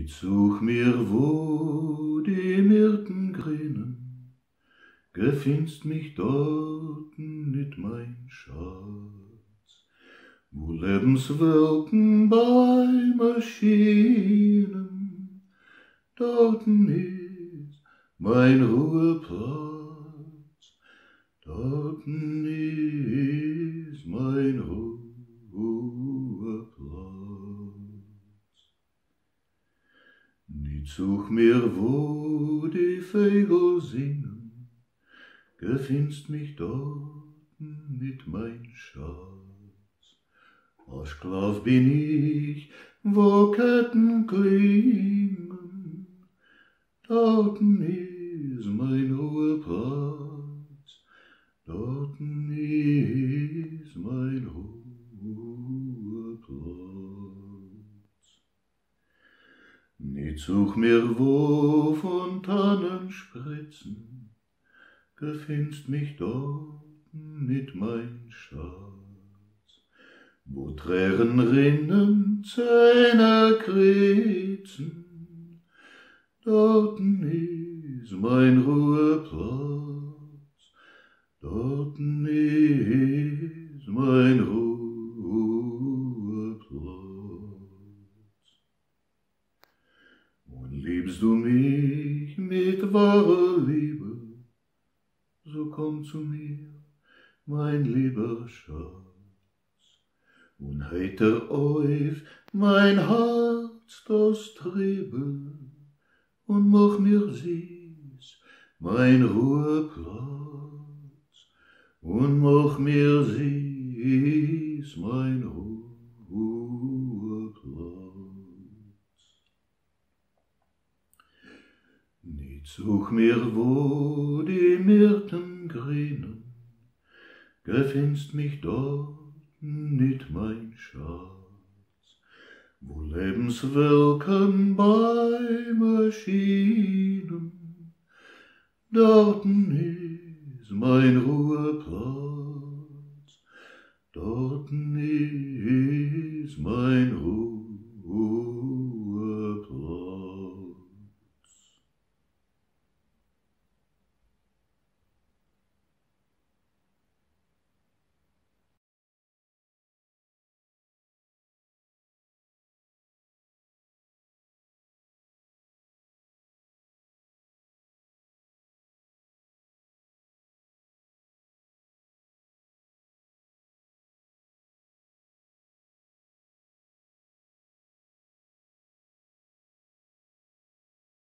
Nit such mir, wo die Myrten grinnen, Gefindst mich dorten nit mein Schatz, Wo Lebenswirken bei Maschinen, Dorten ist mein Ruheplatz, Dorten ist such mir, wo die Vögel singen, Gefindst mich dorten nit mein Schatz. Aschklav bin ich, wo Ketten klingen, Dorten ist mein Ruheplatz, such mir, wo Fontanen spritzen, Gefindst mich dorten nit mein Schatz, Wo Tränen rinnen, Zähne krächzen, Dorten ist mein Ruheplatz, Dorten ist mein Ruheplatz. Liebst du mich mit wahrer Liebe, so komm zu mir, mein lieber Schatz, und heiter auf mein Herz das Triebe, und mach mir süß mein Ruheplatz, und mach mir süß mein Ruheplatz. Nit such mir, wo die Myrten grünen, Gefindst mich dorten nit mein Schatz, Wo ist mein Ruheplatz, Dorten ist mein Ruheplatz.